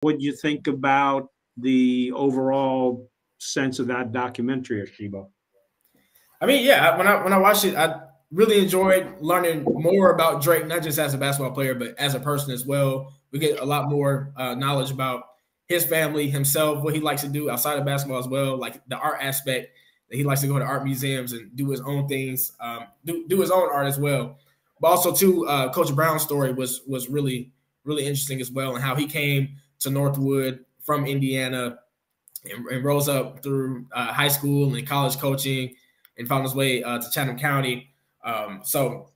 what do you think about the overall sense of that documentary, Ashiba? I mean, yeah, when I when I watched it, I really enjoyed learning more about Drake, not just as a basketball player, but as a person as well. We get a lot more uh, knowledge about his family, himself, what he likes to do outside of basketball as well, like the art aspect that he likes to go to art museums and do his own things, um, do, do his own art as well. But also, too, uh, Coach Brown's story was was really really interesting as well, and how he came to Northwood from Indiana and, and rose up through uh, high school and college coaching and found his way uh, to Chatham County. Um, so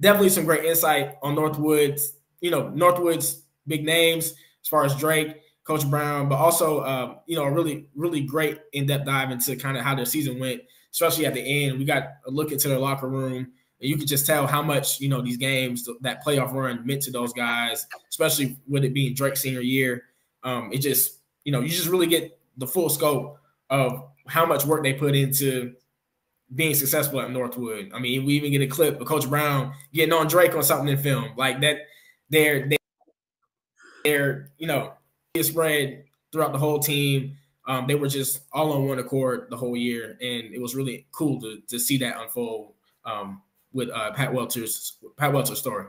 definitely some great insight on Northwood's, you know, Northwood's big names as far as Drake Coach Brown, but also uh, you know a really really great in depth dive into kind of how their season went, especially at the end. We got a look into their locker room, you could just tell how much you know these games that playoff run meant to those guys, especially with it being Drake's senior year. Um, it just you know you just really get the full scope of how much work they put into being successful at Northwood. I mean, we even get a clip of Coach Brown getting on Drake on something in film like that. They're they're you know spread throughout the whole team. Um, they were just all on one accord the whole year, and it was really cool to to see that unfold um, with uh, Pat Welter's Pat Welter's story.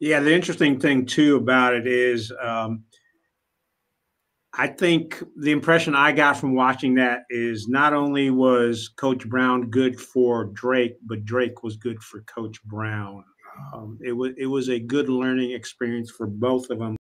Yeah, the interesting thing too about it is, um, I think the impression I got from watching that is not only was Coach Brown good for Drake, but Drake was good for Coach Brown. Um, it was it was a good learning experience for both of them.